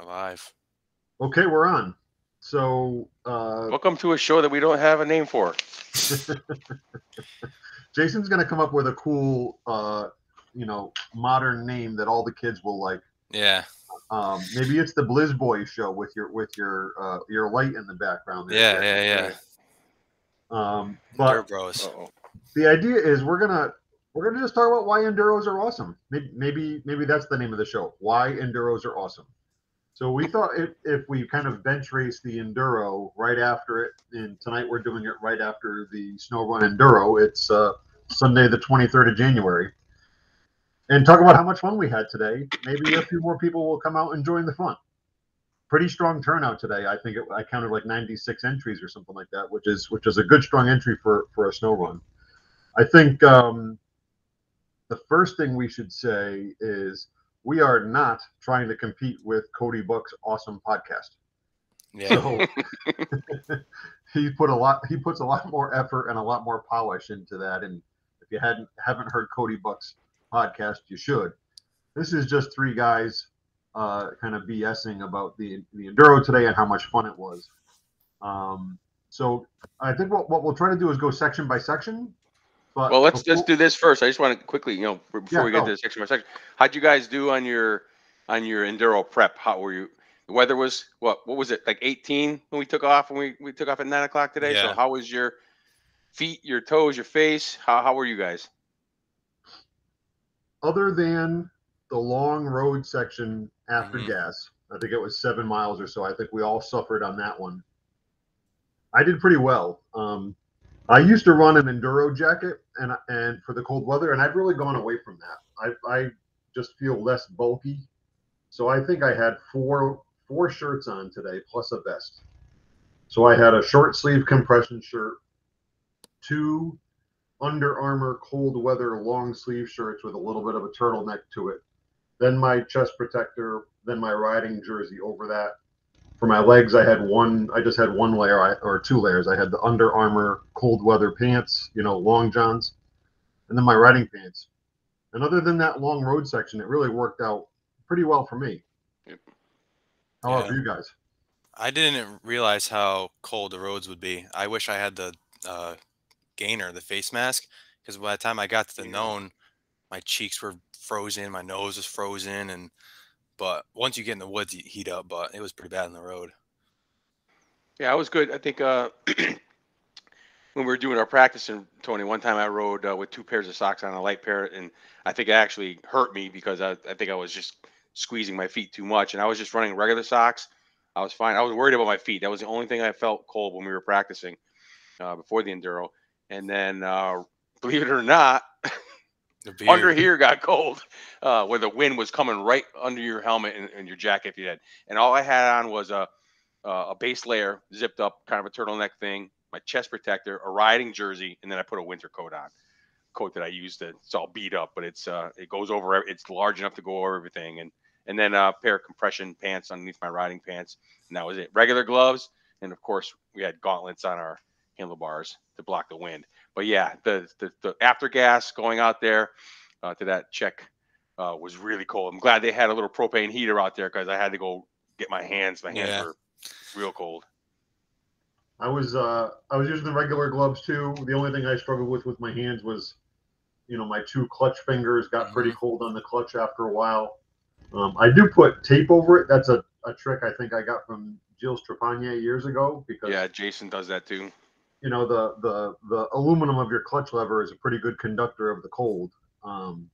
Alive. Okay, we're on. So, uh, Welcome to a show that we don't have a name for. Jason's gonna come up with a cool, uh, you know, modern name that all the kids will like. Yeah. Um, maybe it's the Blizz Boy show with your with your uh, your light in the background. there, Yeah, Jason. yeah, yeah. Um, but Dirt Bros. The idea is we're gonna we're gonna just talk about why enduros are awesome. Maybe maybe maybe that's the name of the show. Why enduros are awesome. So we thought if, if we kind of bench race the enduro right after it, and tonight we're doing it right after the snow run enduro. It's uh, Sunday the 23rd of January, and talk about how much fun we had today. Maybe a few more people will come out and join the fun. Pretty strong turnout today. I think it, I counted like 96 entries or something like that, which is which is a good strong entry for for a snow run. I think um, the first thing we should say is we are not trying to compete with Cody Buck's awesome podcast. Yeah. So he put a lot he puts a lot more effort and a lot more polish into that. And if you hadn't haven't heard Cody Buck's podcast, you should. This is just three guys uh, kind of BSing about the the enduro today and how much fun it was. Um, so I think what, what we'll try to do is go section by section. But Well, let's let's do this first. I just want to quickly, you know, before Yeah, we get go. to the section by section, how'd you guys do on your on your enduro prep? How were you? The weather was what? What was it like? 18 when we took off when we we took off at nine o'clock today. So how was your feet, your toes, your face? How how were you guys? other than the long road section after Mhm. gas, I think it was seven miles or so. I think we all suffered on that one. I did pretty well. Um, I used to run an enduro jacket and and for the cold weather, and I've really gone away from that. I I just feel less bulky, so I think I had four four shirts on today plus a vest. So I had a short sleeve compression shirt, two Under Armour cold weather long sleeve shirts with a little bit of a turtleneck to it. Then my chest protector, then my riding jersey over that. For my legs, I had one. I just had one layer I, or two layers. I had the Under Armour cold weather pants, you know, long johns, and then my riding pants. And other than that long road section, it really worked out pretty well for me. Yep. How about Yeah. for you guys? I didn't realize how cold the roads would be. I wish I had the uh, gaiter, the face mask, because by the time I got to the known, my cheeks were frozen, my nose was frozen, and but once you get in the woods, you heat up. But it was pretty bad on the road. Yeah, I was good. I think uh, when we were doing our practice, and Tony, one time I rode uh, with two pairs of socks on a light pair, and I think it actually hurt me because I, I think I was just squeezing my feet too much, and I was just running regular socks. I was fine. I was worried about my feet. That was the only thing I felt cold when we were practicing uh, before the enduro. And then, uh, believe it or not, under here got cold, uh, where the wind was coming right under your helmet and, and your jacket if you had. And all I had on was a a base layer, zipped up, kind of a turtleneck thing, my chest protector, a riding jersey, and then I put a winter coat on. Coat that I used to, it's all beat up, but it's uh, it goes over. It's large enough to go over everything, and and then a pair of compression pants underneath my riding pants, and that was it. Regular gloves, and of course we had gauntlets on our handlebars to block the wind. But yeah, the the, the after gas going out there uh, to that check uh, was really cold. I'm glad they had a little propane heater out there because I had to go get my hands. My hands Yeah. were real cold. I was uh, I was using the regular gloves too. The only thing I struggled with with my hands was, you know, my two clutch fingers got pretty cold on the clutch after a while. Um, I do put tape over it. That's a, a trick I think I got from Gilles Trepanier years ago because Yeah, Jason does that too. You know the the the aluminum of your clutch lever is a pretty good conductor of the cold. Um,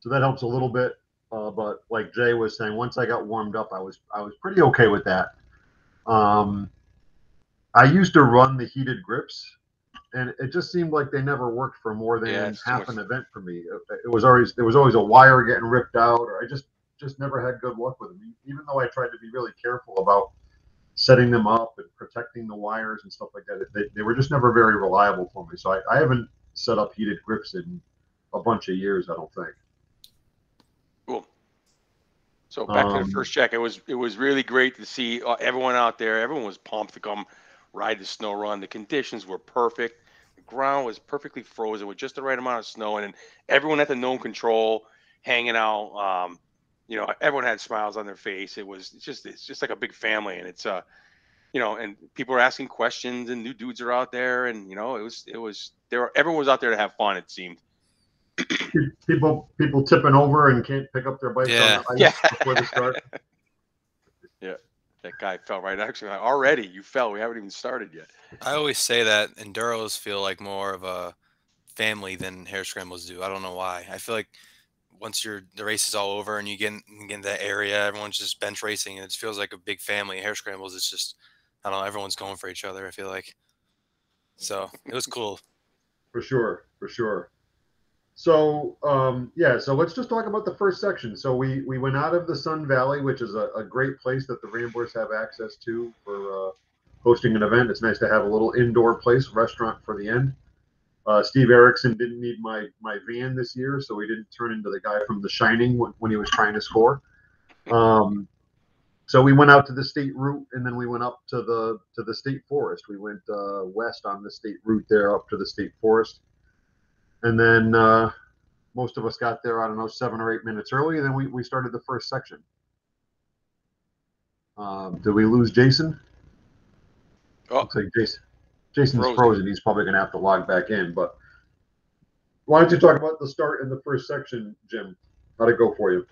so that helps a little bit. Uh, but like Jay was saying, once I got warmed up, I was I was pretty okay with that. Um, I used to run the heated grips, and it just seemed like they never worked for more than Yeah, half an event for me. It, it was always there was always a wire getting ripped out, or I just just never had good luck with them. Even though I tried to be really careful about setting them up and protecting the wires and stuff like that, they, they were just never very reliable for me. So I, I haven't set up heated grips in a bunch of years. I don't think. Cool. So back to Um, the first check. It was it was really great to see uh, everyone out there. Everyone was pumped to come ride the snow run. The conditions were perfect. The ground was perfectly frozen with just the right amount of snow, and then everyone at the known control, hanging out. Um, you know, everyone had smiles on their face. It was it's just it's just like a big family, and it's uh, you know, and people are asking questions, and new dudes are out there, and you know, it was it was there. Were, everyone was out there to have fun. It seemed. people people tipping over and can't pick up their bikes Yeah. on the Yeah. before the start. That guy fell right Actually. Like, Already, you fell. We haven't even started yet. I always say that enduros feel like more of a family than hare scrambles do. I don't know why. I feel like once you're the race is all over and you get in, get that area, everyone's just bench racing, and it feels like a big family. Hare scrambles, it's just I don't know. Everyone's going for each other. I feel like so it was cool. For sure, for sure. So um, yeah, so let's just talk about the first section. So we we went out of the Sun Valley, which is a, a great place that the Ramblers have access to for uh, hosting an event. It's nice to have a little indoor place, restaurant for the end. Uh, Steve Erickson didn't need my my van this year, so he didn't turn into the guy from The Shining when, when he was trying to score. Um, so we went out to the state route, and then we went up to the to the state forest. We went uh, west on the state route there, up to the state forest, and then uh, most of us got there. I don't know, seven or eight minutes early, and then we we started the first section. Um, did we lose Jason? Oh, Looks like Jason. Jason's Frozen. frozen. He's probably going to have to log back in. But why don't you talk about the start in the first section, Jim? How'd it go for you?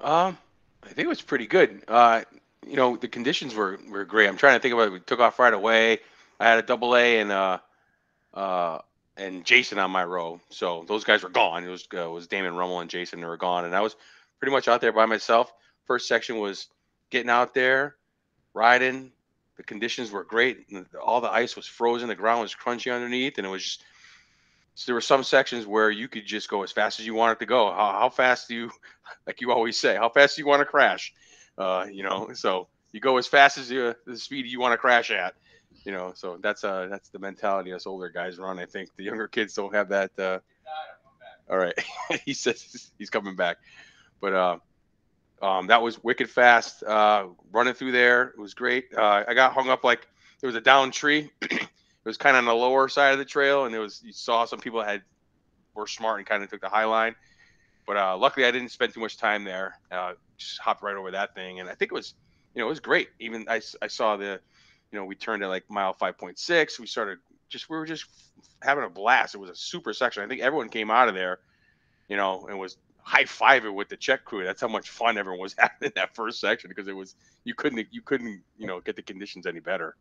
Um, I think it was pretty good. Uh, you know, the conditions were were great. I'm trying to think about it. We took off right away. I had a double A and uh, uh, and Jason on my row. So those guys were gone. It was uh, it was Damon Rummel and Jason who were gone, and I was pretty much out there by myself. First section was getting out there, riding. The conditions were great. All the ice was frozen. The ground was crunchy underneath, and it was just. So there were some sections where you could just go as fast as you wanted to go. How, how fast do you, like you always say, how fast do you want to crash? Uh, you know, so you go as fast as you, the speed you want to crash at. You know, so that's uh that's the mentality us older guys run. I think the younger kids don't have that. Uh, all right, he says he's coming back, but uh, um, that was wicked fast. Uh, running through there, it was great. Uh, I got hung up like there was a down tree. it was kind of on the lower side of the trail, and there was you saw some people had were smart and kind of took the high line. But uh, luckily, I didn't spend too much time there. Uh, just hopped right over that thing, and I think it was, you know, it was great. Even I, I saw the, you know, we turned at like mile 5.6. We started just we were just having a blast. It was a super section. I think everyone came out of there, you know, and was high fiving with the check crew. That's how much fun everyone was having in that first section because it was you couldn't you couldn't you know get the conditions any better.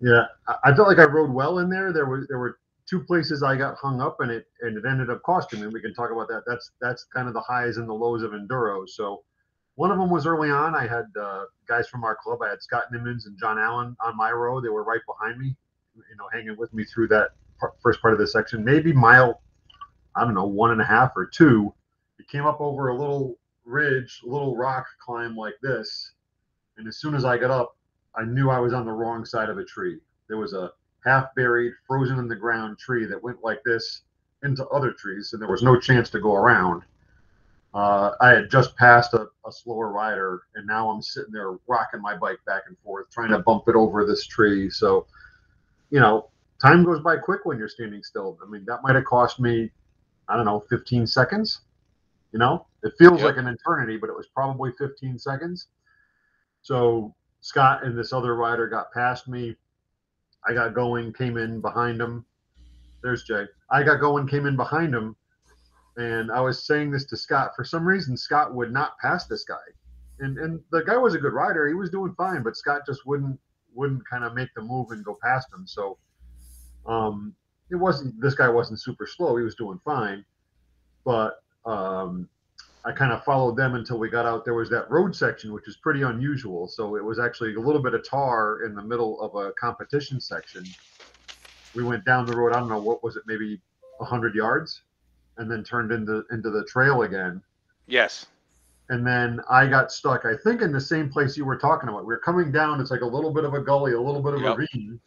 Yeah, I, felt like I rode well in there. There were there were two places I got hung up, and it and it ended up costing me. We can talk about that. That's that's kind of the highs and the lows of enduro. So one of them was early on. I had uh, guys from our club. I had Scott Nimmons and John Allen on my row. They were right behind me, you know, hanging with me through that first part of the section. Maybe mile, I don't know, one and a half or two. It came up over a little ridge, little rock climb like this, and as soon as I got up, I knew I was on the wrong side of a tree. There was a half buried, frozen in the ground tree that went like this into other trees, and there was no chance to go around. Uh, I had just passed a, a slower rider, and now I'm sitting there rocking my bike back and forth, trying to bump it over this tree. So, you know, time goes by quick when you're standing still. I mean, that might have cost me, I don't know, 15 seconds. You know, it feels Yep. like an eternity, but it was probably 15 seconds. So Scott and this other rider got past me. I got going, came in behind him. There's Jay. I got going, came in behind him, and I was saying this to Scott. For some reason, Scott would not pass this guy, and and the guy was a good rider. He was doing fine, but Scott just wouldn't wouldn't kind of make the move and go past him. So, um, it wasn't this guy wasn't super slow. He was doing fine, but um, I kind of followed them until we got out. There was that road section, which is pretty unusual. So it was actually a little bit of tar in the middle of a competition section. We went down the road. I don't know what was it, maybe hundred yards, and then turned into into the trail again. Yes. And then I got stuck. I think in the same place you were talking about. We are coming down. It's like a little bit of a gully, a little bit of Yep. a ravine,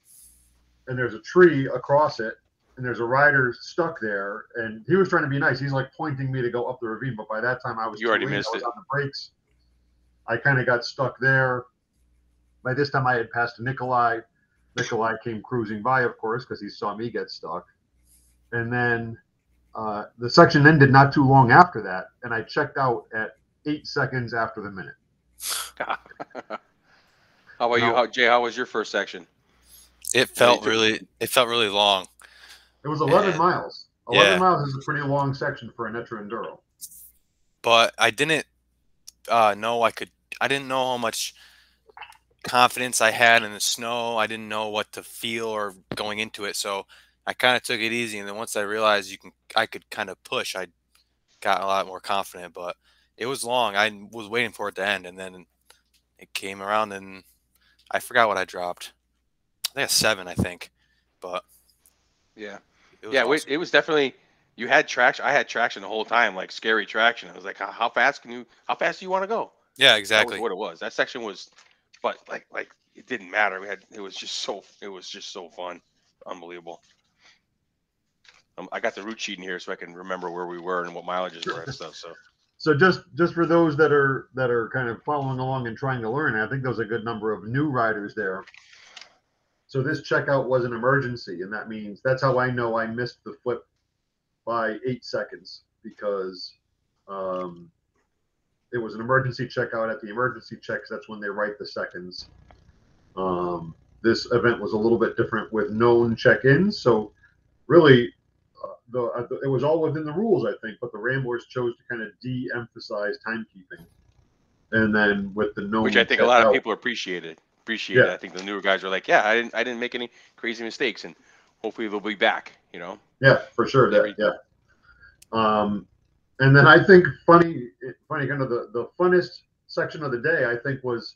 and there's a tree across it, and there's a rider stuck there. And he was trying to be nice. He's like pointing me to go up the ravine, but by that time I was You already late. missed I was it. on the brakes. I kind of got stuck there. By this time, I had passed Nikolai. Nikolai came cruising by, of course, because he saw me get stuck. And then uh, the section ended not too long after that, and I checked out at eight seconds after the minute. how about you, how, Jay? How was your first section? It felt really it felt really long. It was 11 Yeah. miles. 11 Yeah. miles is a pretty long section for a NETRA Enduro. but I didn't uh, know I could. I didn't know how much confidence I had in the snow. I didn't know what to feel or going into it, so I kind of took it easy. And then once I realized you can, I could kind of push. I got a lot more confident. But it was long. I was waiting for it to end, and then it came around, and I forgot what I dropped. I think a seven, I think. But Yeah, it was yeah. awesome. It was definitely. You had traction. I had traction the whole time, like scary traction. I was like, how, how fast can you? How fast do you want to go? yeah, That was exactly. what it was. That section was, but like like it didn't matter. We had it was just so it was just so fun, unbelievable. Um, I got the route sheet in here so I can remember where we were and what mileages were and stuff. So So just just for those that are that are kind of following along and trying to learn, I think there's a good number of new riders there. So this checkout was an emergency, and that means that's how I know I missed the flip by eight seconds because um, it was an emergency checkout at the emergency checks. That's when they write the seconds. Um, this event was a little bit different with known check-ins, so really uh, the, uh, it was all within the rules, I think, but the Ramblers chose to kind of de-emphasize timekeeping, and then with the known, which I think a lot of people appreciated. Appreciated. Yeah. I think the newer guys were like, yeah, I didn't I didn't make any crazy mistakes, and hopefully they'll be back. You know. Yeah, for sure. That, yeah. Um, and then I think funny, funny kind of the, the funnest section of the day, I think was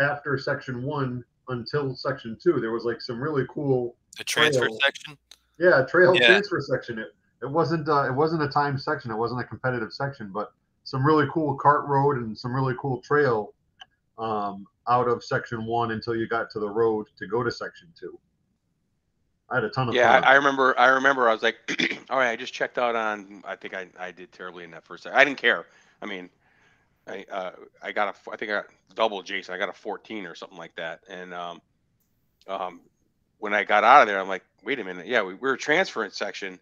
after section one until section two. There was like some really cool, The transfer Trail. section. yeah, trail Yeah. transfer section. It, it wasn't, uh, it wasn't a time section. It wasn't a competitive section, but some really cool cart road and some really cool trail, um, out of section one until you got to the road to go to section two. I had a ton of Yeah. I, I remember. I remember. I was like, all right, I just checked out on. I think I, I did terribly in that first. I didn't care. I mean, I uh, I got a. I think I got double Jason. I got a 14 or something like that. And um, um, when I got out of there, I'm like, wait a minute. Yeah, we, we were transferring section,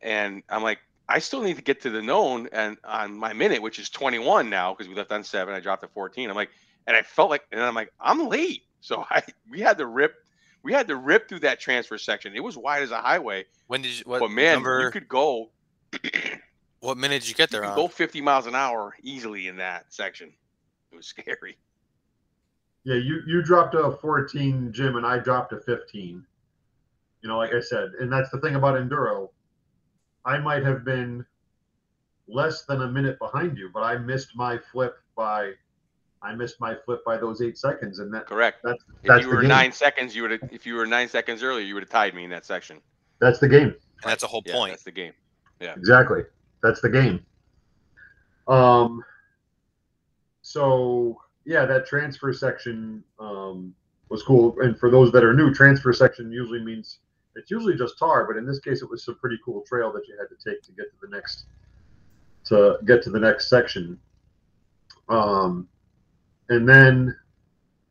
and I'm like, I still need to get to the known and on my minute, which is 21 now because we left on seven. I dropped to 14. I'm like, and I felt like, and I'm like, I'm late. So I we had to rip. We had to rip through that transfer section. It was wide as a highway, When did you? What but man, number? you could go what minute did you get you there could on? go 50 miles an hour easily in that section. It was scary. Yeah, you you dropped a 14, Jim, and I dropped a 15. You know, like I said, and that's the thing about enduro. I might have been less than a minute behind you, but I missed my flip by I missed my flip by those eight seconds, and that Correct. that's If you were game. nine seconds, you would have. If you were nine seconds earlier, you would have tied me in that section. That's the game. And that's a whole Yeah, point. that's the game. Yeah. Exactly. That's the game. Um. So yeah, that transfer section um, was cool. And for those that are new, transfer section usually means it's usually just tar, but in this case, it was some pretty cool trail that you had to take to get to the next to get to the next section. Um, and then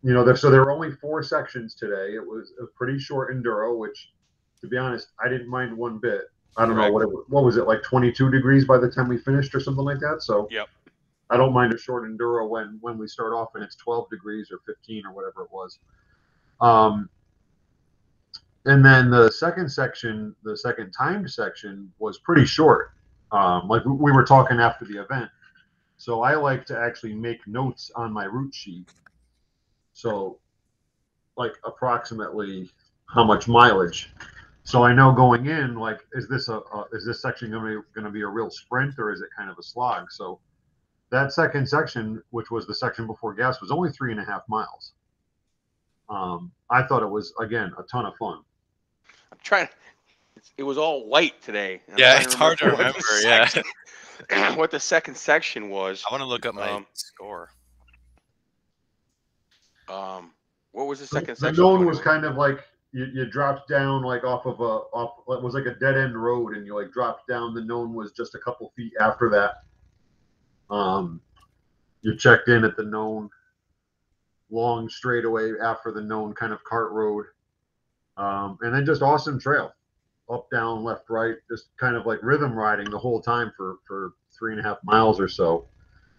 you know, there, so there were only four sections today. It was a pretty short enduro, which, to be honest, I didn't mind one bit. I don't know what it what was it like 22 degrees by the time we finished or something like that. So Yep. I don't mind a short enduro when when we start off and it's 12 degrees or 15 or whatever it was. Um, and then the second section, the second timed section, was pretty short. Um, like we- we were talking after the event, so I like to actually make notes on my route sheet. So, like approximately how much mileage. So I know going in, like, is this a, a is this section going to be going to be a real sprint or is it kind of a slog? So that second section, which was the section before gas, was only three and a half miles. Um, I thought it was again a ton of fun. I'm trying. It's, it was all white today. I'm Yeah, trying it's hard to what the remember, yeah. what the second section was. I want to look up my Um, score. Um, what was the second the section? known Tony? was kind of like you, you dropped down like off of a off it was like a dead end road and you like dropped down the known was just a couple feet after that um you checked in at the known long straightaway after the known kind of cart road um and then just awesome trail up down left right just kind of like rhythm riding the whole time for for three and a half miles or so.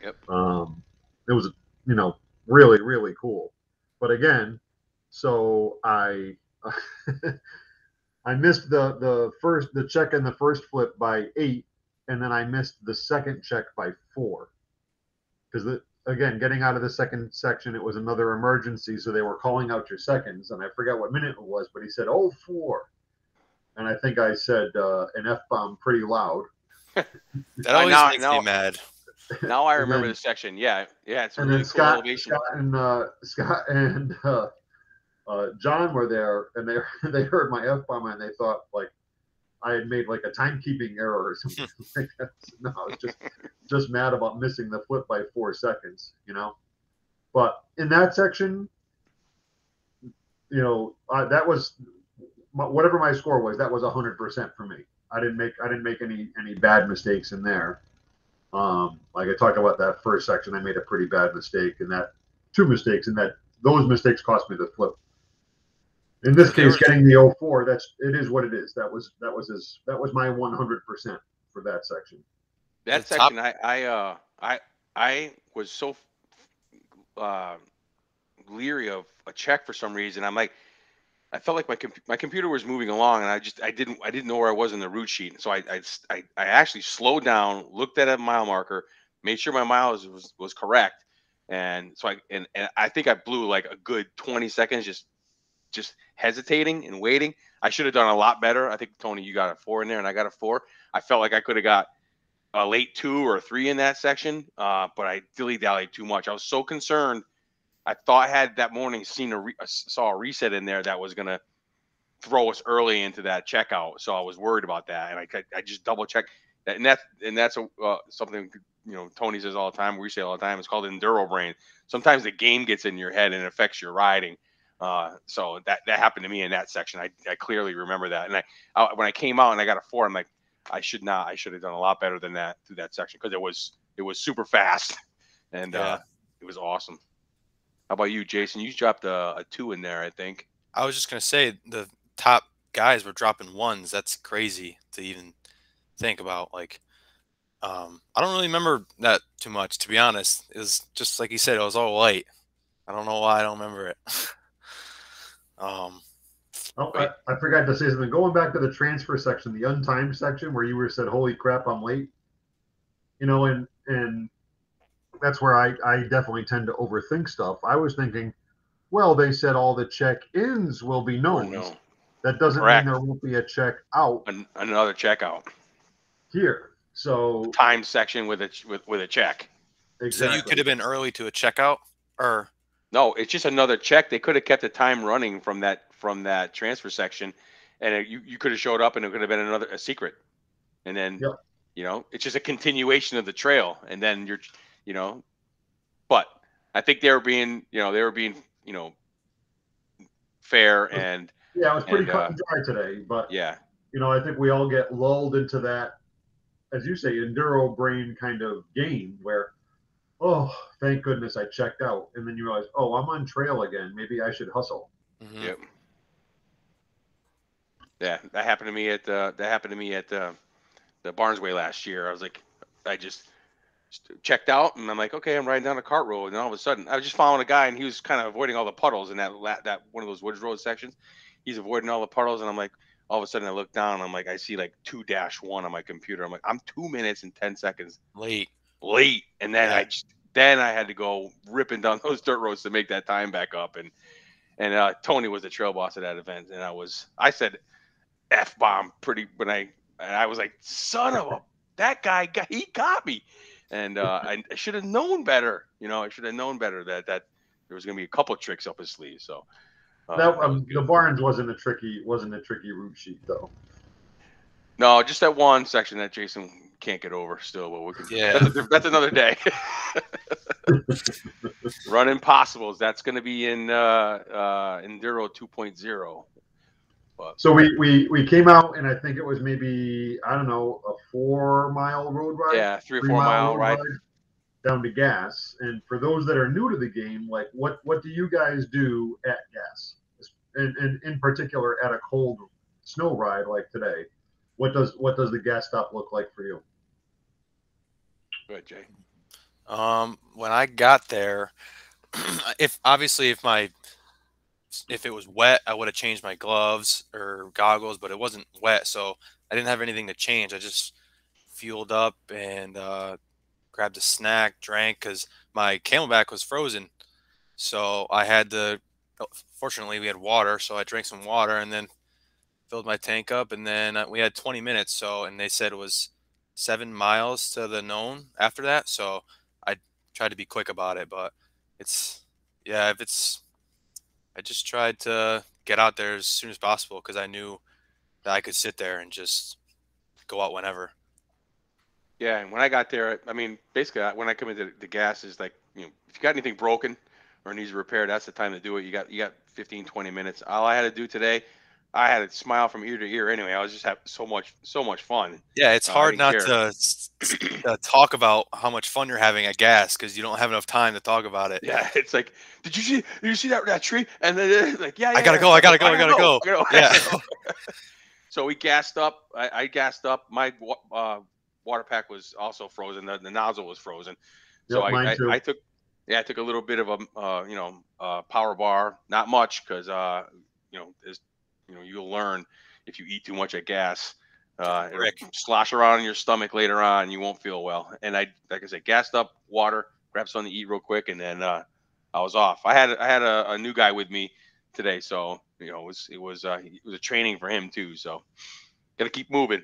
Yep. Um, it was you know really really cool, but again, so I I missed the the first the check in the first flip by eight, and then I missed the second check by four, because the again getting out of the second section it was another emergency, so they were calling out your seconds, and I forgot what minute it was, but he said oh four, and I think I said uh, an f bomb pretty loud. That always know- makes now- me mad. Now I remember then- the section. Yeah, yeah, it's a and really then cool Scott, elevation. Scott and uh, Scott and uh, uh, John were there, and they they heard my f bomb and they thought like I had made like a timekeeping error or something like that. No, I was just just mad about missing the flip by four seconds, you know. But in that section, you know, uh, that was my, whatever my score was. That was hundred percent for me. I didn't make I didn't make any any bad mistakes in there. Um, like I talked about that first section, I made a pretty bad mistake, and that two mistakes, and that those mistakes cost me the flip. In this case, getting the 04, that's it is what it is. That was that was his that was my 100 percent for that section. That The top- section, I, I, uh, I, I was so uh, leery of a check for some reason. I'm like, I felt like my com- my computer was moving along, and I just I didn't I didn't know where I was in the route sheet. So I I I actually slowed down, looked at a mile marker, made sure my miles was was correct, and so I and, and I think I blew like a good 20 seconds just just hesitating and waiting. I should have done a lot better. I think Tony, you got a four in there, and I got a four. I felt like I could have got a late two or three in that section, uh, but I dilly dallied too much. I was so concerned. I thought I had that morning seen a re- saw a reset in there that was gonna throw us early into that checkout. So I was worried about that, and I I just double checked that, and that's and that's a, uh, something you know Tony says all the time. We say all the time. It's called enduro brain. Sometimes the game gets in your head and it affects your riding. Uh, so that that happened to me in that section. I, I clearly remember that, and I, I when I came out and I got a four, I'm like, I should not. I should have done a lot better than that through that section because it was it was super fast, and Yeah. uh, it was awesome. How about you, Jason? You dropped a, a two in there, I think. I was just gonna say the top guys were dropping ones. That's crazy to even think about. Like, um, I don't really remember that too much, to be honest. It was just like you said, it was all light. I don't know why I don't remember it. um, Oh, I, I forgot to say something. Going back to the transfer section, the untimed section where you were said, "Holy crap, I'm late." You know, and and that's where I I definitely tend to overthink stuff. I was thinking, well, they said all the check-ins will be Oh, known. no, That doesn't Correct. mean there won't be a check out An, another checkout here. So time section with a ch- with with a check. exactly. so you could have been early to a checkout, or No, it's just another check. They could have kept the time running from that from that transfer section, and it, you you could have showed up, and it could have been another a secret, and then Yep. you know it's just a continuation of the trail, and then you're you know, but I think they were being you know they were being you know fair and Yeah, it was pretty and, cut uh, and dry today, but yeah you know, I think we all get lulled into that, as you say, enduro brain kind of game where, oh, thank goodness I checked out, and then you realize, oh, I'm on trail again. Maybe I should hustle. Mhm. Yep. Yeah, that happened to me at uh, that happened to me at uh, the Barnesway last year. I was like, I just checked out, and I'm like, okay, I'm riding down a cart road, and all of a sudden, I was just following a guy, and he was kind of avoiding all the puddles in that la- that one of those woods road sections. He's avoiding all the puddles, and I'm like, all of a sudden, I look down, and I'm like, I see like two dash one on my computer. I'm like, I'm two minutes and ten seconds late. late, and then I just, then I had to go ripping down those dirt roads to make that time back up. And and uh, Tony was the trail boss at that event, and I was I said f bomb pretty when I and I was like son of a that guy got he got me, and uh, I, I should have known better. You know, I should have known better that that there was gonna be a couple tricks up his sleeve. So. uh, that, that um, good. the Barnes wasn't a tricky wasn't a tricky route sheet though. No, just that one section that Jason can't get over still, but we can. Yeah. That's, a, that's another day. Run Impossibles. That's going to be in uh, uh, Enduro 2.0. But So we, we we came out, and I think it was maybe I don't know a four mile road ride. yeah, three or three four mile road ride. down to gas. And for those that are new to the game, like what what do you guys do at gas? And, and in particular at a cold snow ride like today, what does what does the gas stop look like for you? Good, Jay. Um, when I got there, if obviously if my if it was wet, I would have changed my gloves or goggles, but it wasn't wet, so I didn't have anything to change. I just fueled up and uh, grabbed a snack, drank because my CamelBak was frozen. So I had to. Oh, fortunately, we had water, so I drank some water and then filled my tank up, and then uh, we had 20 minutes. So and they said it was seven miles to the known after that. So I tried to be quick about it, but it's yeah, if it's I just tried to get out there as soon as possible because I knew that I could sit there and just go out whenever. Yeah, and when I got there, I mean, basically, when I come into the gas is like, you know, if you got anything broken or needs repair, that's the time to do it. You got you got 15, 20 minutes. All I had to do today, I had a smile from ear to ear. Anyway, I was just having so much so much fun. Yeah, it's uh, hard not to, to talk about how much fun you're having at gas because you don't have enough time to talk about it. Yeah, it's like, did you see? Did you see that that tree? And then like, yeah, yeah I gotta yeah. go. I gotta go. I gotta, I gotta go. go. Yeah. so we gassed up. I, I gassed up. My uh, water pack was also frozen. The, the nozzle was frozen. So yep, I, I, I, took yeah, I took a little bit of a uh, you know uh, power bar, not much because uh, you know there's you know you'll learn if you eat too much at gas. Uh, it'll slosh around in your stomach later on. You won't feel well. And I, like I said, gassed up water, grab something to eat real quick, and then uh, I was off. I had I had a, a, new guy with me today, so you know it was it was uh, it was a training for him too. So got to keep moving.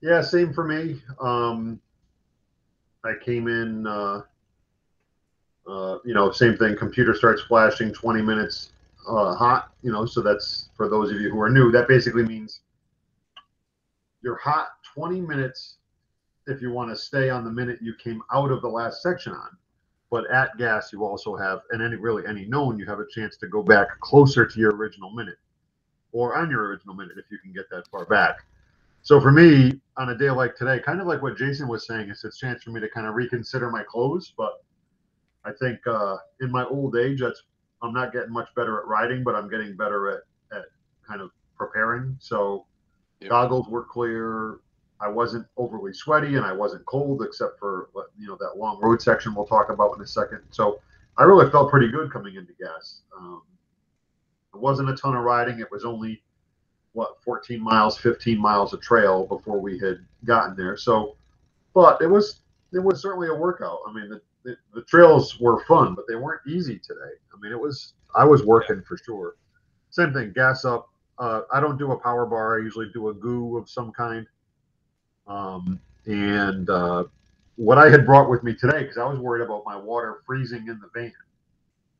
Yeah, same for me. Um, I came in, uh, uh, you know, same thing. Computer starts flashing 20 minutes uh, hot, you know, so that's for those of you who are new. That basically means you're hot 20 minutes if you want to stay on the minute you came out of the last section on. But at gas, you also have, and any really any known, you have a chance to go back closer to your original minute, or on your original minute if you can get that far back. So for me, on a day like today, kind of like what Jason was saying, it's a chance for me to kind of reconsider my clothes. But I think uh, in my old age, that's I'm not getting much better at riding, but I'm getting better at at kind of preparing. So yep. goggles were clear. I wasn't overly sweaty and I wasn't cold, except for you know that long road section we'll talk about in a second. So I really felt pretty good coming into gas. Um, it wasn't a ton of riding. It was only what 14 miles 15 miles of trail before we had gotten there so but it was it was certainly a workout i mean the, the, trails were fun but they weren't easy today. I mean it was i was working yeah. for sure. Same thing gas up. Uh, i don't do a power bar. I usually do a GU of some kind. Um, and uh, what i had brought with me today because i was worried about my water freezing in the van.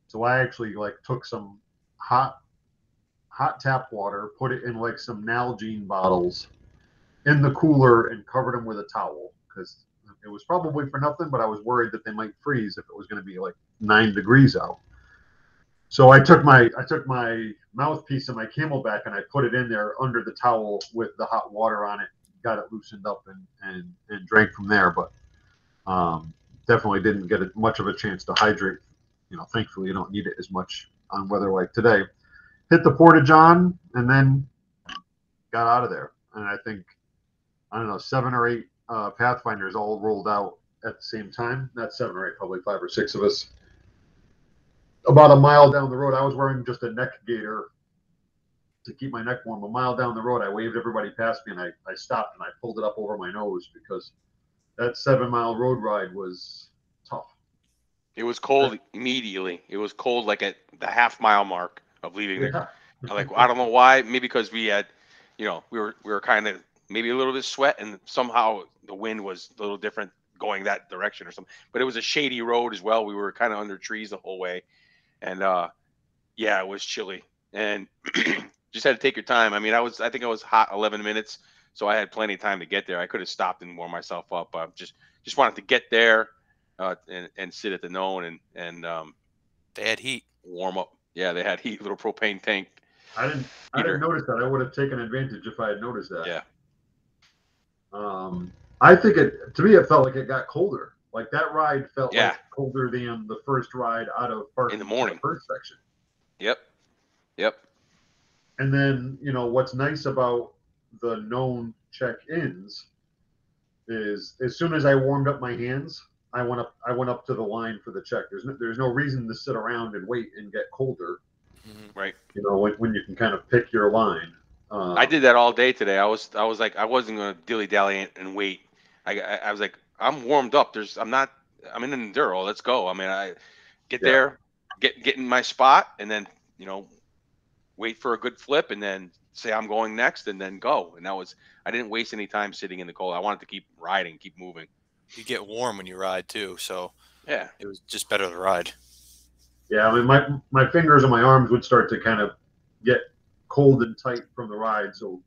So i actually like took some hot hot tap water, put it in like some Nalgene bottles in the cooler and covered them with a towel because it was probably for nothing, but I was worried that they might freeze if it was going to be like nine degrees out. So I took my I took my mouthpiece of my CamelBak and I put it in there under the towel with the hot water on it, got it loosened up and and, and drank from there. But um, definitely didn't get much of a chance to hydrate. You know, thankfully you don't need it as much on weather like today hit the porta john, and then got out of there. And I think I don't know seven or eight uh, Pathfinders all rolled out at the same time. Not seven or eight, probably five or six of us. About a mile down the road, I was wearing just a neck gaiter to keep my neck warm. A mile down the road, I waved everybody past me and I, I stopped and I pulled it up over my nose because that seven mile road ride was tough. It was cold immediately. It was cold like at the half mile mark of leaving there. Yeah. like I don't know why. Maybe because we had, you know, we were we were kind of maybe a little bit sweat, and somehow the wind was a little different going that direction or something. But it was a shady road as well. We were kind of under trees the whole way, and uh, yeah, it was chilly, and just had to take your time. I mean, I was I think I was hot 11 minutes, so I had plenty of time to get there. I could have stopped and warm myself up. Uh, just just wanted to get there uh, and and sit at the known and and um, they had heat warm up. Yeah, they had heat, little propane tank. I didn't. I didn't notice that. I would have taken advantage if I had noticed that. Yeah. Um, I think it. To me, it felt like it got colder. Like that ride felt yeah. like colder than the first ride out of Park in the morning, first section. Yep. Yep. And then you know what's nice about the known check-ins is as soon as I warmed up my hands, I went up I went up to the line for the check. There's no, there's no reason to sit around and wait and get colder. Mhm. Right. You know, when, when you can kind of pick your line. Uh, I did that all day today. I was I was like I wasn't gonna dilly dally and, and wait. I, I I was like I'm warmed up. There's I'm not I'm in an enduro. Let's go. I mean I get Yeah. there, get get in my spot, and then you know wait for a good flip, and then say I'm going next, and then go. And that was I didn't waste any time sitting in the cold. I wanted to keep riding, keep moving. You get warm when you ride too, so Yeah. it was just better to ride. Yeah, I mean, my my fingers and my arms would start to kind of get cold and tight from the ride. So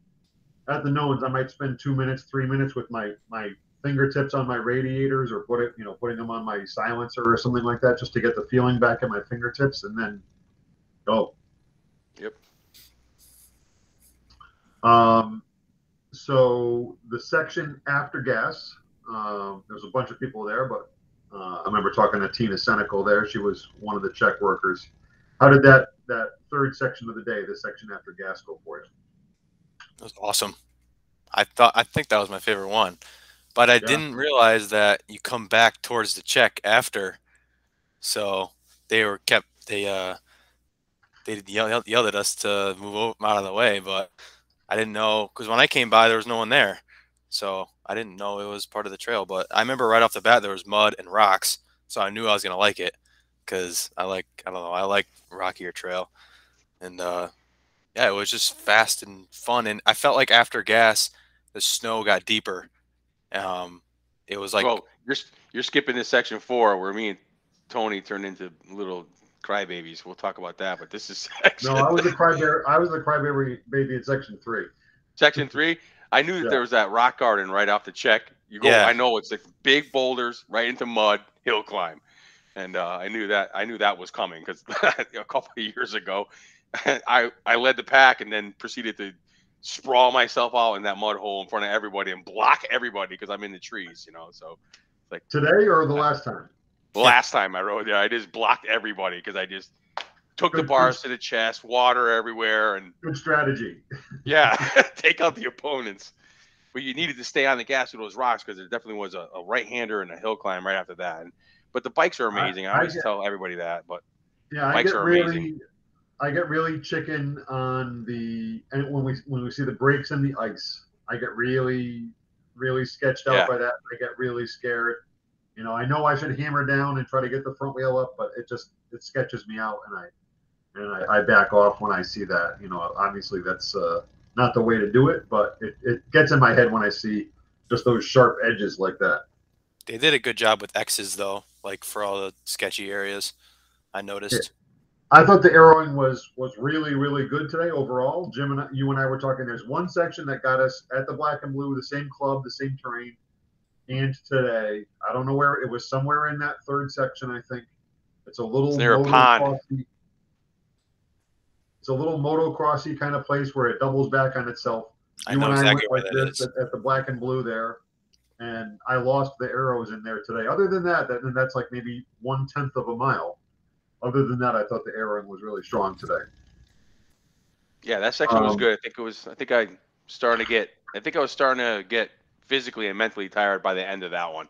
at the knowns, I might spend two minutes, three minutes with my my fingertips on my radiators, or put it, you know, putting them on my silencer or something like that, just to get the feeling back in my fingertips, and then go. Yep. Um, so the section after gas, um, there's a bunch of people there, but uh, I remember talking to Tina Senecal there. She was one of the check workers. How did that that third section of the day, the section after gas, go for you? It was awesome. I thought I think that was my favorite one, but I Yeah. didn't realize that you come back towards the check after. So they were kept they uh they yelled, yelled at us to move out of the way, but I didn't know because when I came by there was no one there, so I didn't know it was part of the trail. But I remember right off the bat there was mud and rocks, so I knew I was gonna like it because I like I don't know I like rockier trail, and uh, yeah, it was just fast and fun. And I felt like after gas, the snow got deeper. Um, it was like well, you're you're skipping this section four where me and Tony turned into little crybabies. We'll talk about that, but this is section, No, I was the crybaby. I was a crybaby baby in section three. section three. I knew that Yeah. there was that rock garden right off the check. You go, Yeah. I know it's like big boulders right into mud, hill climb, and uh, I knew that I knew that was coming because a couple of years ago, I I led the pack and then proceeded to sprawl myself out in that mud hole in front of everybody and block everybody because I'm in the trees, you know. So like Today or the last time? Last time I rode there, I just blocked everybody because I just took the Good- bars to the chest, water everywhere, and Good strategy. yeah, take out the opponents. But you needed to stay on the gas with those rocks because there definitely was a, a right hander and a hill climb right after that. And, but the bikes are amazing. I, I always get- tell everybody that. But Yeah, I Bikes get are really, amazing. I get really chicken on the and when we when we see the breaks in the ice, I get really, really sketched out Yeah. by that. I get really scared. You know, I know I should hammer down and try to get the front wheel up, but it just it sketches me out, and I and I, I back off when I see that. You know, obviously that's uh, not the way to do it, but it, it gets in my head when I see just those sharp edges like that. They did a good job with X's though, like for all the sketchy areas. I noticed. I thought the arrowing was was really really good today overall. Jim and I, you and I were talking. There's one section that got us at the black and blue, the same club, the same terrain, and today I don't know where it was. Somewhere in that third section, I think it's a little It's near a pond. It's a little motocrossy kind of place where it doubles back on itself. I You know and exactly I where went like this at, at the black and blue there, and I lost the arrows in there today. Other than that, that and that's like maybe one tenth of a mile. Other than that, I thought the arrowing was really strong today. yeah, that section was Um, good. I think it was. I think I started to get. I think I was starting to get physically and mentally tired by the end of that one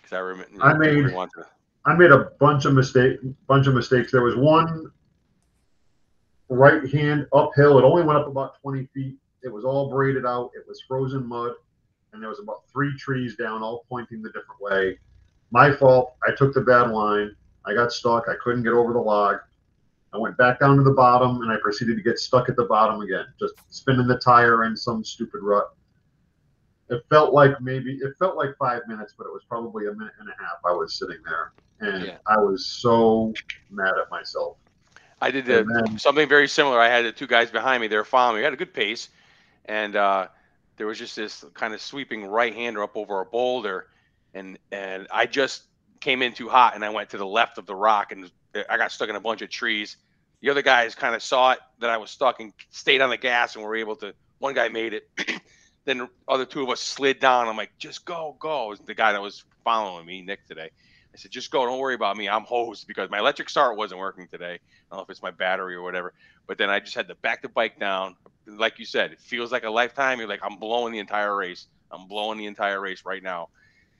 because I remember. I made- wanted to- I made a bunch of mistake, bunch of mistakes. There was one right hand uphill. It only went up about 20 feet. It was all braided out. It was frozen mud, and there was about three trees down, all pointing the different way. My fault. I took the bad line. I got stuck. I couldn't get over the log. I went back down to the bottom, and I proceeded to get stuck at the bottom again, just spinning the tire in some stupid rut. It felt like maybe it felt like five minutes, but it was probably a minute and a half. I was sitting there, and Yeah. I was so mad at myself. I did the, And then- something very similar. I had the two guys behind me. They were following me. I had a good pace, and uh, there was just this kind of sweeping right hander up over a boulder, and and I just came in too hot, and I went to the left of the rock, and I got stuck in a bunch of trees. The other guys kind of saw it that I was stuck and stayed on the gas, and were able to. One guy made it. then the other two of us slid down. I'm like, just go, go. The guy that was following me, Nick, today. I said, just go. Don't worry about me. I'm hosed because my electric start wasn't working today. I don't know if it's my battery or whatever. But then I just had to back the bike down. Like you said, it feels like a lifetime. You're like, I'm blowing the entire race. I'm blowing the entire race right now.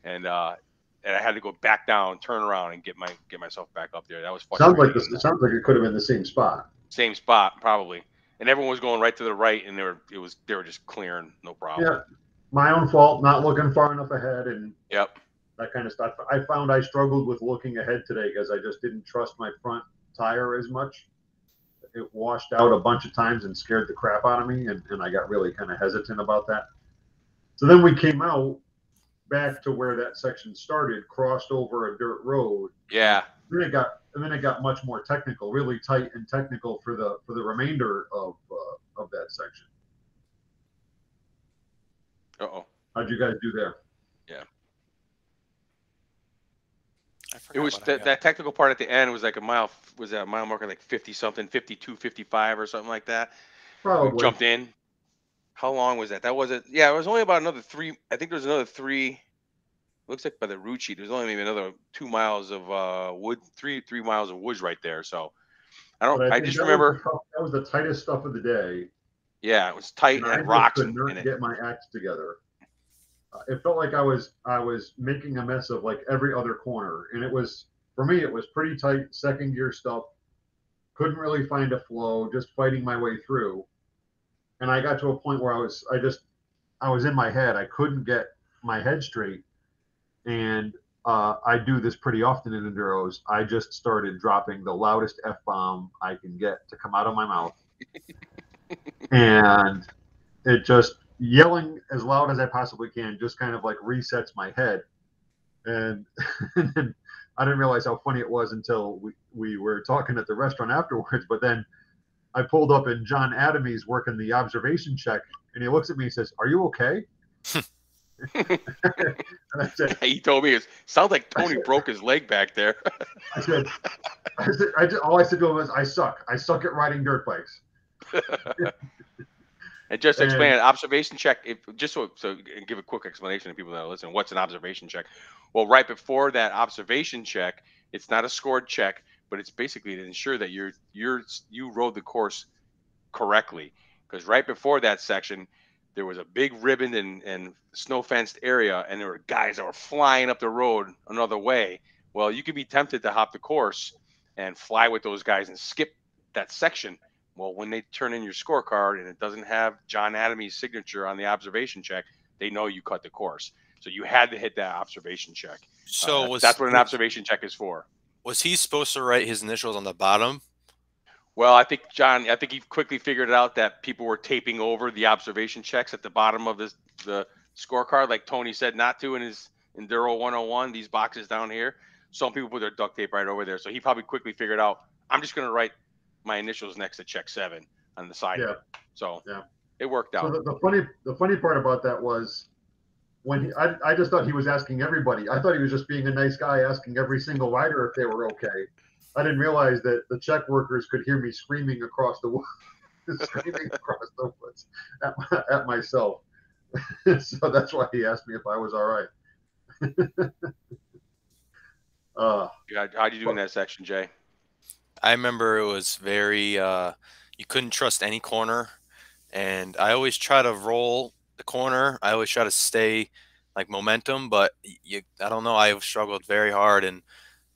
And uh, and I had to go back down, turn around, and get my get myself back up there. That was sounds like this. It sounds like it could have been the same spot. Same spot, probably. And everyone was going right to the right, and they were it was they were just clearing, no problem. Yeah, my own fault, not looking far enough ahead, and yep, that kind of stuff. I found I struggled with looking ahead today because I just didn't trust my front tire as much. It washed out a bunch of times and scared the crap out of me, and, and I got really kind of hesitant about that. So then we came out back to where that section started, crossed over a dirt road. Yeah. Then it got and then it got much more technical, really tight and technical for the for the remainder of uh, of that section. Uh oh. How'd you guys do there? It was that, that technical part at the end was like a mile was that a mile marker like 50 something 52 55 or something like that Probably we jumped in how long was that? That wasn't. Yeah, it was only about another three. I think there's another three. Looks like by the route sheet, there's only maybe another two miles of uh, wood, three three miles of woods right there. So I don't. I, I just that remember was the, that was the tightest stuff of the day. Yeah, it was tight and, and rocks could not get my act together. It felt like I was I was making a mess of like every other corner, and it was for me it was pretty tight second gear stuff. Couldn't really find a flow, just fighting my way through and I got to a point where I was I just I was in my head. I couldn't get my head straight, and uh, I do this pretty often in enduros. I just started dropping the loudest f bomb I can get to come out of my mouth, and it just yelling as loud as I possibly can just kind of like resets my head, and, and I didn't realize how funny it was until we, we were talking at the restaurant afterwards. But then I pulled up and John Adamy's working the observation check, and he looks at me and says, "Are you okay?" and I said, he told me it sounds like Tony broke his leg back there. I said, I said, I just, all I said to him was, "I suck. I suck at riding dirt bikes." and just to explain, an observation check. If just so so give a quick explanation to people that are listening, what's an observation check? Well, right before that observation check, it's not a scored check but it's basically to ensure that you're you're you rode the course correctly. Because right before that section, there was a big ribbon and, and snow fenced area, and there were guys that were flying up the road another way. Well, you could be tempted to hop the course and fly with those guys and skip that section. Well, when they turn in your scorecard and it doesn't have John Adamy's signature on the observation check, they know you cut the course. So you had to hit that observation check. So uh, was, that's what an observation check is for was he supposed to write his initials on the bottom? Well, I think John. I think he quickly figured out that people were taping over the observation checks at the bottom of this the scorecard, like Tony said not to in his Enduro 101. These boxes down here. Some people put their duct tape right over there, so he probably quickly figured out. I'm just going to write my initials next to check seven on the side. Yeah. So yeah, it worked out. So the, the funny the funny part about that was when he, I, I just thought he was asking everybody. I thought he was just being a nice guy asking every single rider if they were okay. I didn't realize that the check workers could hear me screaming across the screaming across the woods at, my, at myself. so that's why he asked me if I was all right. uh, how did you do in that section, Jay? I remember it was very. Uh, you couldn't trust any corner, and I always try to roll the corner. I always try to stay like momentum, but you, I don't know. I've struggled very hard, and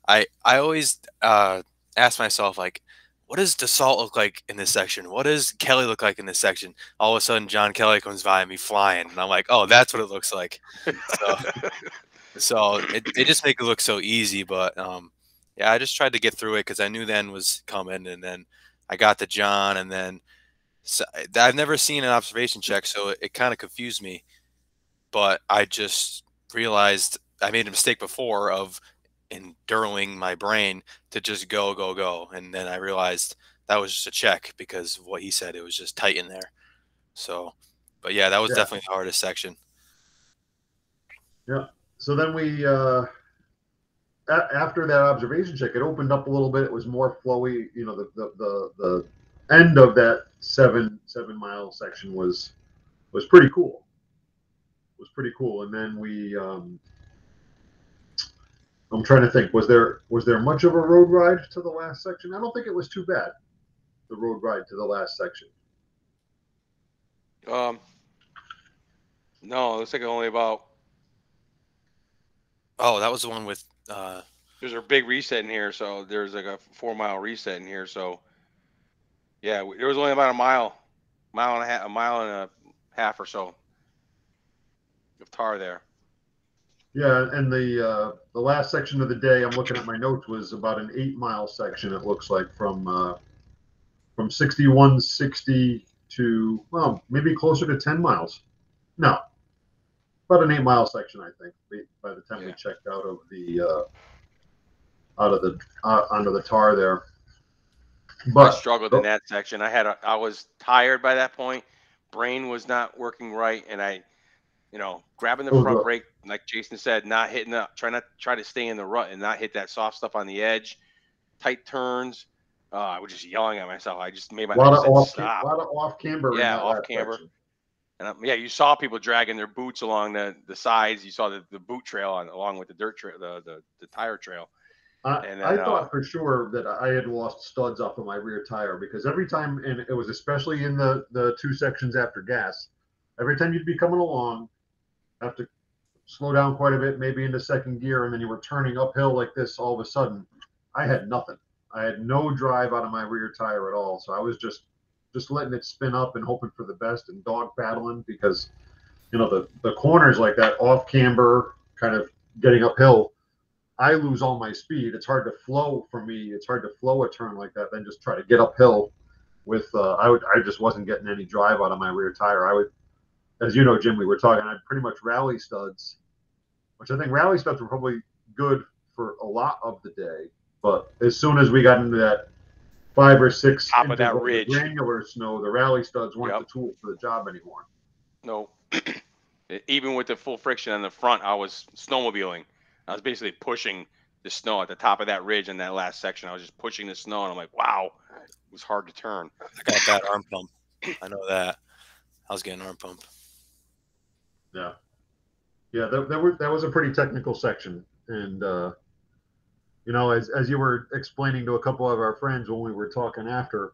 I, I always uh, ask myself like, what does Dassault look like in this section? What does Kelly look like in this section? All of a sudden, John Kelly comes by and me flying, and I'm like, oh, that's what it looks like. So, so it, they just make it look so easy, but um, yeah, I just tried to get through it because I knew then was coming, and then I got to John, and then so I've never seen an observation check, so it, it kind of confused me. But I just realized I made a mistake before of enduroing my brain to just go, go, go, and then I realized that was just a check because of what he said. It was just tight in there. So, but yeah, that was yeah. definitely the hardest section. Yeah. So then we, uh, after that observation check, it opened up a little bit. It was more flowy. You know, the the the, the end of that seven seven mile section was was pretty cool. It Was pretty cool, and then we. Um, I'm trying to think. Was there was there much of a road ride to the last section? I don't think it was too bad. The road ride to the last section. Um. No, it looks like only about Oh, that was the one with. Uh, there's a big reset in here, so there's like a four mile reset in here. So yeah, there was only about a mile, mile and a half, a mile and a half or so of tar there. Yeah, and the uh, the last section of the day, I'm looking at my notes, was about an eight mile section. It looks like from uh, from 6160 to well, maybe closer to 10 miles. No, about an eight mile section, I think. By the time yeah. we checked out of the uh, out of the uh, onto the tar there. But I struggled in that section. I had a, I was tired by that point. Brain was not working right, and I you know, grabbing the front brake, like Jason said, not hitting the, try not try to stay in the rut and not hit that soft stuff on the edge, tight turns. Uh, I was just yelling at myself. I just made my a lot of off, stop. A lot of off camber. Yeah, off camber. And um, yeah, you saw people dragging their boots along the, the sides. You saw the, the boot trail on along with the dirt trail, the, the, the tire trail. I, and then, I thought uh, for sure that I had lost studs off of my rear tire because every time, and it was especially in the the two sections after gas, every time you'd be coming along, have to slow down quite a bit, maybe into second gear, and then you were turning uphill like this all of a sudden. I had nothing. I had no drive out of my rear tire at all. So I was just just letting it spin up and hoping for the best and dog paddling because you know the the corners like that off camber kind of getting uphill i lose all my speed. It's hard to flow for me. It's hard to flow a turn like that then just try to get uphill with uh, i would i just wasn't getting any drive out of my rear tire. I would as you know, Jim, we were talking, I had pretty much rally studs, which I think rally studs were probably good for a lot of the day. But as soon as we got into that five or six top of that ridge granular snow, the rally studs weren't yep. the tool for the job anymore. No, even with the full friction on the front, I was snowmobiling. I was basically pushing the snow at the top of that ridge in that last section. I was just pushing the snow, and I'm like, wow, it was hard to turn. I got that arm pump. I know that. I was getting arm pump. Yeah, yeah, that, that, were, that was a pretty technical section, and uh, you know, as as you were explaining to a couple of our friends when we were talking after,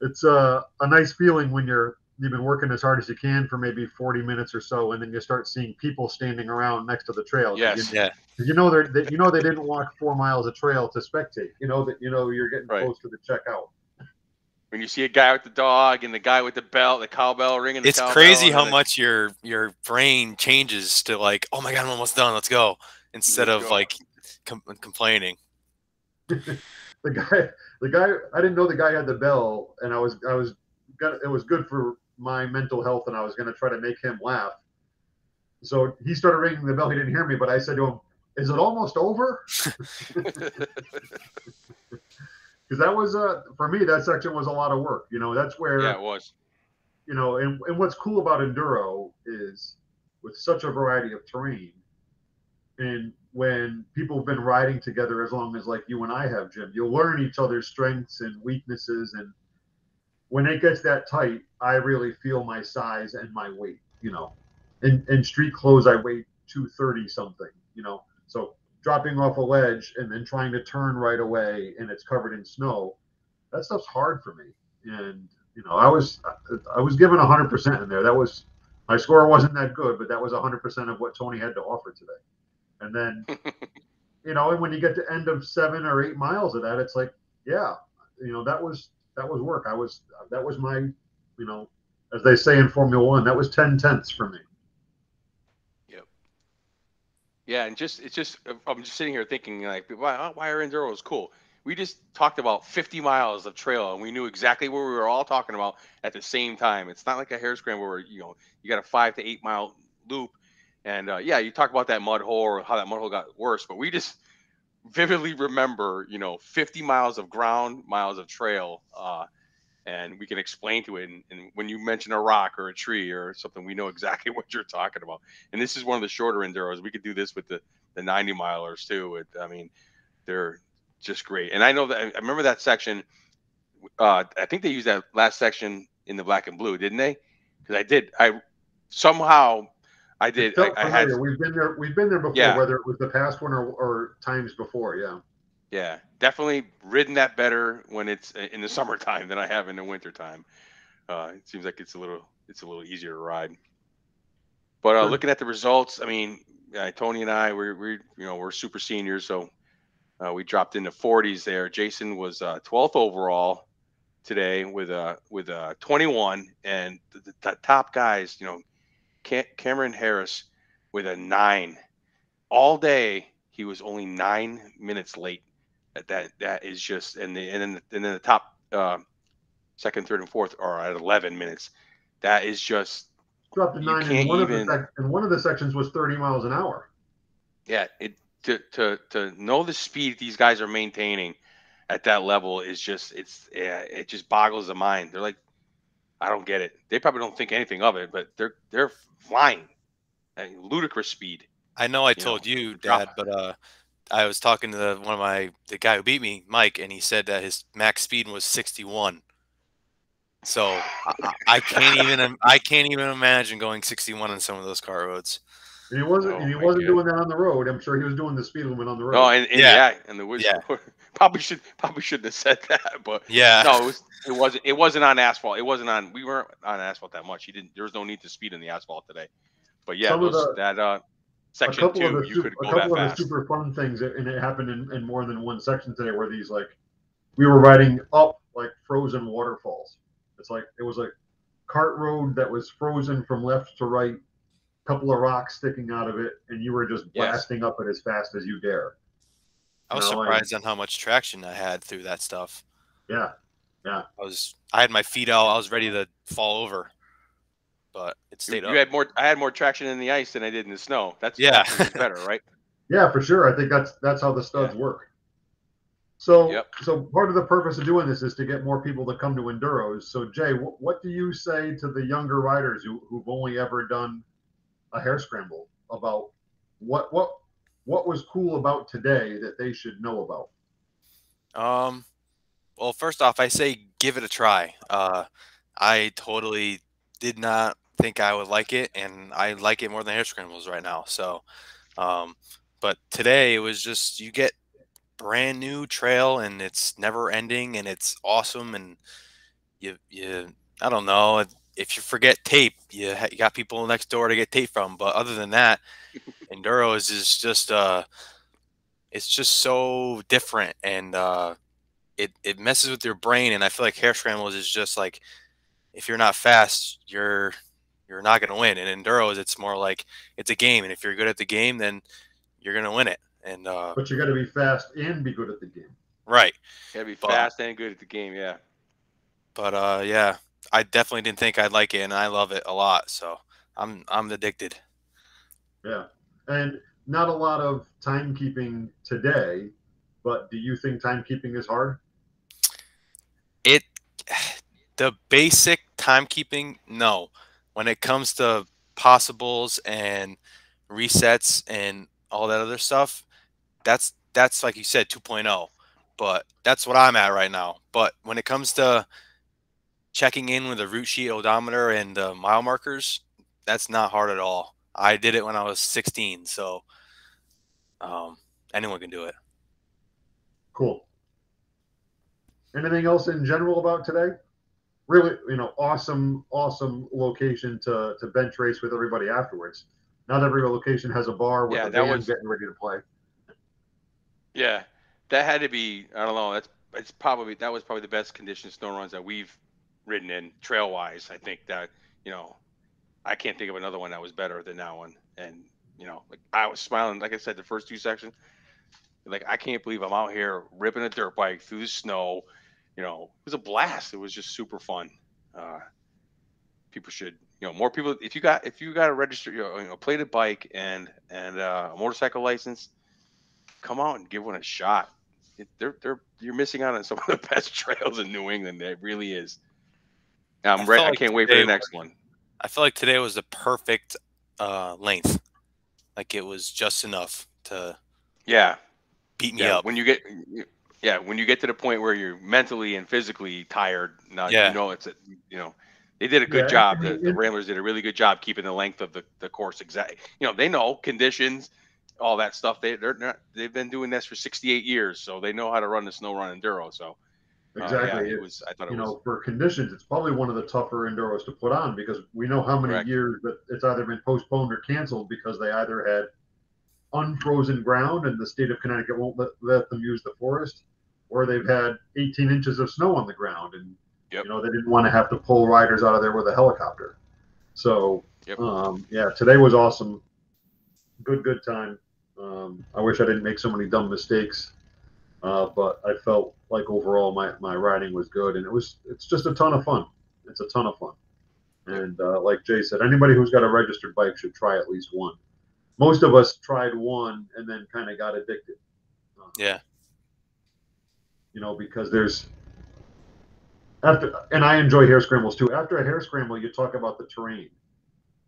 it's uh, a nice feeling when you're you've been working as hard as you can for maybe 40 minutes or so, and then you start seeing people standing around next to the trail. Yes, you, yeah. You know they're they, you know they didn't walk four miles of trail to spectate. You know that you know you're getting right. close to the checkout when you see a guy with the dog and the guy with the bell, the cowbell ringing. it's crazy how much your your brain changes to like, oh my god, I'm almost done. Let's go, instead Let's of go. like com- complaining. the guy, the guy, I didn't know the guy had the bell, and I was, I was, it was good for my mental health, and I was going to try to make him laugh. So he started ringing the bell. He didn't hear me, but I said to him, "Is it almost over?" because that was uh for me that section was a lot of work. You know, that's where yeah it was. You know, and and what's cool about enduro is with such a variety of terrain, and when people have been riding together as long as like you and I have, Jim, you'll learn each other's strengths and weaknesses, and when it gets that tight, I really feel my size and my weight. You know, in in street clothes, I weigh two thirty something. You know, so dropping off a ledge and then trying to turn right away and it's covered in snow that stuff's hard for me and you know i was i was given 100% in there that was my score wasn't that good but that was 100% of what tony had to offer today and then you know and when you get to end of seven or eight miles of that it's like yeah you know that was that was work i was that was my you know as they say in formula one that was 10 tenths for me Yep. yeah, and just it's just I'm just sitting here thinking like why why are enduros cool? We just talked about 50 miles of trail and we knew exactly what we were all talking about at the same time. It's not like a hare scramble where you know you got a five to eight mile loop, and uh, yeah, you talk about that mud hole or how that mud hole got worse, but we just vividly remember you know 50 miles of ground, miles of trail. Uh, and we can explain to it. And, and, when you mention a rock or a tree or something, we know exactly what you're talking about. And this is one of the shorter enduros. We could do this with the the 90 milers too. It, I mean, they're just great. And I know that I remember that section. Uh, I think they used that last section in the black and blue, didn't they? Because I did. I somehow I did. I, I, had. We've been there. We've been there before. Yeah. Whether it was the past one or, or times before. Yeah. Yeah, definitely ridden that better when it's in the summertime than I have in the wintertime. Uh, it seems like it's a little it's a little easier to ride. But uh, looking at the results, I mean, yeah, Tony and I, we're, we you know, we're super seniors, so uh, we dropped into 40s there. Jason was uh, 12th overall today with a uh, with a uh, 21, and the, the, top guys, you know, Cameron Harris with a nine. All day, he was only nine minutes late. That that, that is just, and the and then the, and then the top uh, second, third, and fourth are at 11 minutes. That is just dropped to nine. And one, even, of the sec- and one of the sections was 30 miles an hour. Yeah, it to to to know the speed these guys are maintaining at that level is just it's yeah, it just boggles the mind. They're like, I don't get it. They probably don't think anything of it, but they're they're flying at ludicrous speed. I know I told know, you, Dad, but uh, I was talking to the, one of my the guy who beat me, Mike, and he said that his max speed was 61. So I, I can't even I can't even imagine going 61 on some of those car roads. And he wasn't. Oh, and he wasn't God. doing that on the road. I'm sure he was doing the speed limit on the road. No, and, and yeah, and the woods. Yeah. probably should probably shouldn't have said that, but yeah, no, it was it wasn't it wasn't on asphalt. It wasn't on. We weren't on asphalt that much. He didn't. There was no need to speed in the asphalt today. But yeah, those, the, that uh, section two, you super, could go a couple of the super fun things, and it happened in, in more than one section today, where these like we were riding up like frozen waterfalls. It's like it was like cart road that was frozen from left to right couple of rocks sticking out of it, and you were just blasting yes. up it as fast as you dare. I was you know, surprised on how much traction I had through that stuff. Yeah, yeah. I was. I had my feet out. I was ready to fall over, but it stayed you, up. You had more. I had more traction in the ice than I did in the snow. That's yeah, that's better, right? Yeah, for sure. I think that's that's how the studs yeah. work. So, yep. so part of the purpose of doing this is to get more people to come to enduros. So, Jay, what, what do you say to the younger riders who, who've only ever done a hare scramble about what what what was cool about today that they should know about? Um, well, first off, I say give it a try. Uh, I totally did not think I would like it, and I like it more than hare scrambles right now. So, um, but today it was just you get brand new trail, and it's never ending, and it's awesome, and you you I don't know if you forget tape, you, you got people next door to get tape from. But other than that, enduros is just uh, it's just so different, and uh, it it messes with your brain. And I feel like hare scrambles is just like if you're not fast, you're you're not going to win. And enduros, it's more like it's a game, and if you're good at the game, then you're going to win it. And uh, but you got to be fast and be good at the game. Right. You got to be but, fast and good at the game. Yeah. But uh, yeah, I definitely didn't think I'd like it, and I love it a lot. So I'm I'm addicted. Yeah, and not a lot of timekeeping today, but do you think timekeeping is hard? The basic timekeeping, no. When it comes to possibles and resets and all that other stuff, that's that's like you said 2.0 but that's what i'm at right now but when it comes to checking in with a route sheet odometer and uh, mile markers, that's not hard at all. I did it when I was 16, so um, anyone can do it. Cool. Anything else in general about today? Really, you know, awesome, awesome location to to bench race with everybody afterwards. Not every location has a bar with yeah, the band was, getting ready to play. Yeah, that had to be. I don't know. That's it's probably that was probably the best condition snow runs that we've ridden in trail wise. I think that you know, I can't think of another one that was better than that one. And you know, like I was smiling, like I said, the first two sections. Like I can't believe I'm out here ripping a dirt bike through the snow. You know, it was a blast. It was just super fun. Uh, people should, you know, more people. If you got if you got a registered, you know, a plated bike and and uh, a motorcycle license, come out and give one a shot. It, they're they're you're missing out on some of the best trails in New England. It really is. I'm ready. Like I can't wait for the next one. I feel like today was the perfect uh, length. Like it was just enough to yeah beat me yeah, up. When you get yeah, when you get to the point where you're mentally and physically tired, now yeah. you know it's a, you know they did a good yeah, job. The, the Ramblers did a really good job keeping the length of the, the course exact. You know they know conditions, all that stuff. They they're not, they've been doing this for 68 years, so they know how to run the snow run enduro. So Exactly. Uh, yeah, it was. I thought you was, know, for conditions, it's probably one of the tougher enduros to put on because we know how many correct. years that it's either been postponed or canceled because they either had unfrozen ground and the state of Connecticut won't let, let them use the forest, or they've had 18 inches of snow on the ground and Yep. you know they didn't want to have to pull riders out of there with a helicopter. So Yep. um, yeah, today was awesome. Good, good time. Um, I wish I didn't make so many dumb mistakes, uh, but I felt like overall my, my riding was good, and it was it's just a ton of fun. It's a ton of fun, and uh, like Jay said, anybody who's got a registered bike should try at least one. Most of us tried one and then kind of got addicted. Uh, Yeah. You know, because there's after, and I enjoy hare scrambles too. After a hare scramble, you talk about the terrain.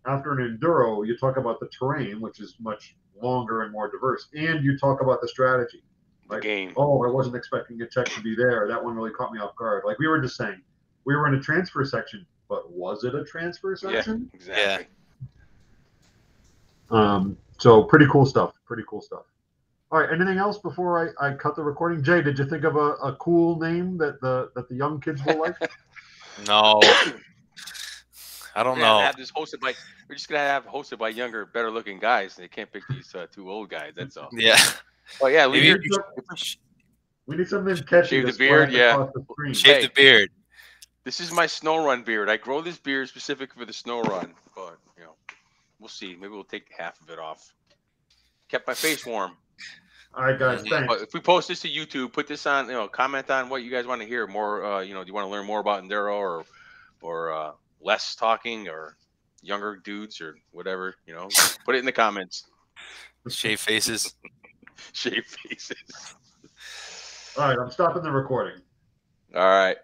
After an enduro, you talk about the terrain, which is much longer and more diverse, and you talk about the strategy. The Like, game. Oh, I wasn't expecting a check to be there. That one really caught me off guard. Like we were just saying, we were in a transfer section, but was it a transfer Yeah. section? Exactly. Um, so pretty cool stuff. Pretty cool stuff. All right. Anything else before I, I cut the recording? Jay, did you think of a, a cool name that the that the young kids will like? No, I don't We're know. Have this hosted by. We're just gonna have hosted by younger, better-looking guys. They can't pick these uh, two old guys. That's all. Yeah, Oh yeah, leave Maybe your, we need something catchy. Shave to the beard, yeah. across the shave Hey. the beard. This is my snow run beard. I grow this beard specific for the snow run, but you know, we'll see. Maybe we'll take half of it off. Kept my face warm. All right, guys. Yeah, Thanks. But if we post this to YouTube, put this on, you know, comment on what you guys want to hear more. Uh, you know, do you want to learn more about enduro or, or uh, less talking or younger dudes or whatever? You know, put it in the comments. Shave faces. Shave faces. All right, I'm stopping the recording. All right.